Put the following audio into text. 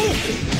Oh!